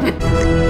Ha ha!